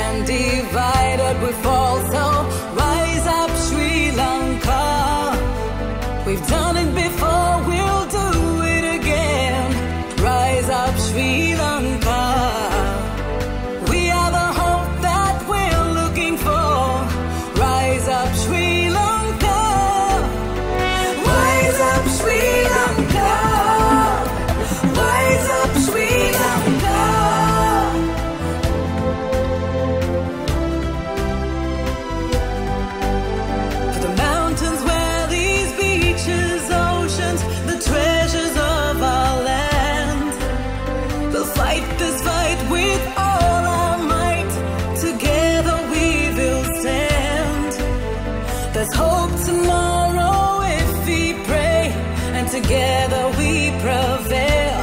stand, divided we fall. So rise up, Sri Lanka. We've done it before. together we prevail.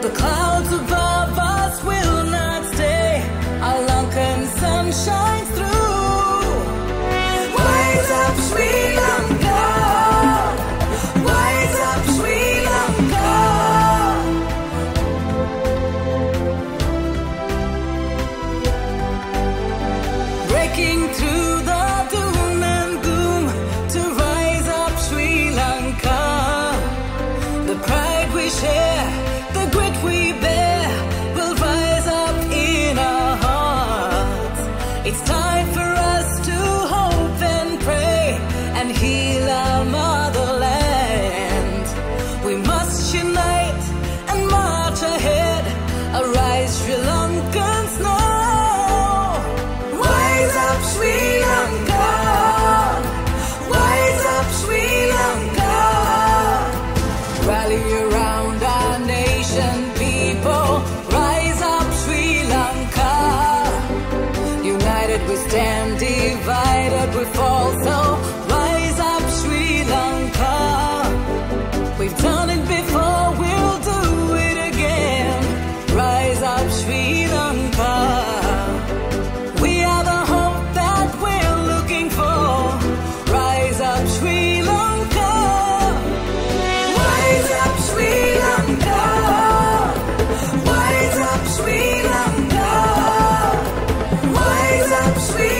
The clouds above us will not stay. Our Lankan sun shines through. Rise up, sweet Lord. Rise up, Sri Lanka. breaking through stand divided, we fall so. sweet.